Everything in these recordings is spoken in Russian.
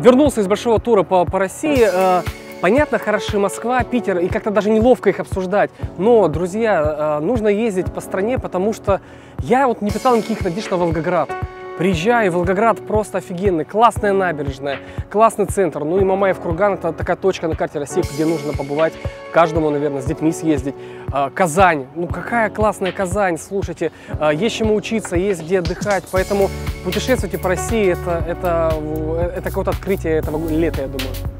вернулся из большого тура по, по России. Э, понятно, хороши Москва, Питер, и как-то даже неловко их обсуждать. Но, друзья, э, нужно ездить по стране, потому что я вот не питал никаких надежд на Волгоград. Приезжаю, Волгоград просто офигенный, классная набережная, классный центр. Ну и Мамаев Курган – это такая точка на карте России, где нужно побывать каждому, наверное, с детьми съездить. А, Казань, ну какая классная Казань, слушайте, а, есть чему учиться, есть где отдыхать, поэтому путешествуйте по России, это, это, это какое-то открытие этого лета, я думаю.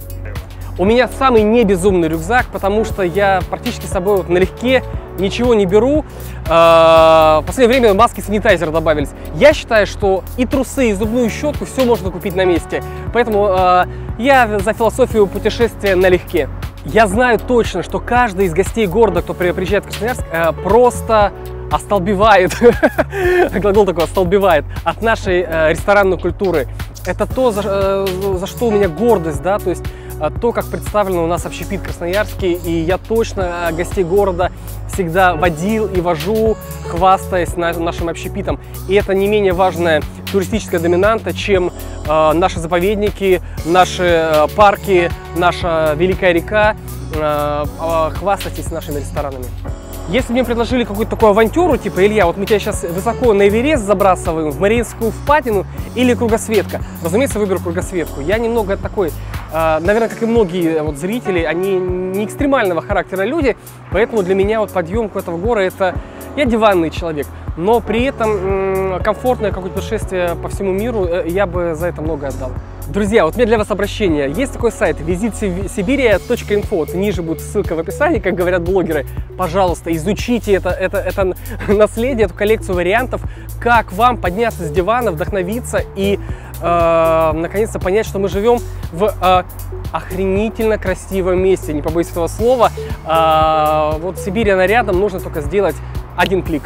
У меня самый не безумный рюкзак, потому что я практически с собой налегке ничего не беру. А, в последнее время маски санитайзера добавились. Я считаю, что и трусы, и зубную щетку все можно купить на месте. Поэтому а, я за философию путешествия налегке. Я знаю точно, что каждый из гостей города, кто приезжает в Красноярск, а, просто остолбевает, глагол такой остолбевает, от нашей ресторанной культуры. Это то, за, э, за что у меня гордость, да, то есть то, как представлено у нас общепит Красноярский, и я точно а, гостей города всегда водил и вожу, хвастаясь нашим общепитом. И это не менее важная туристическая доминанта, чем э, наши заповедники, наши э, парки, наша великая река. Э, э, хвастайтесь нашими ресторанами. Если мне предложили какую-то такую авантюру, типа, Илья, вот мы тебя сейчас высоко на Эверест забрасываем, в Мариинскую впадину или кругосветка, разумеется, выберу кругосветку. Я немного такой, э, наверное, как и многие вот, зрители, они не экстремального характера люди, поэтому для меня вот подъем этого гора это... Я диванный человек, но при этом комфортное какое-то путешествие по всему миру, э, я бы за это много отдал. Друзья, вот у меня для вас обращение. Есть такой сайт visitsibiriya.info. Вот ниже будет ссылка в описании, как говорят блогеры. Пожалуйста, изучите это, это, это наследие, эту коллекцию вариантов, как вам подняться с дивана, вдохновиться и э, наконец-то понять, что мы живем в э, охренительно красивом месте. Не побоюсь этого слова. Э, вот Сибирь, она рядом, нужно только сделать один клик.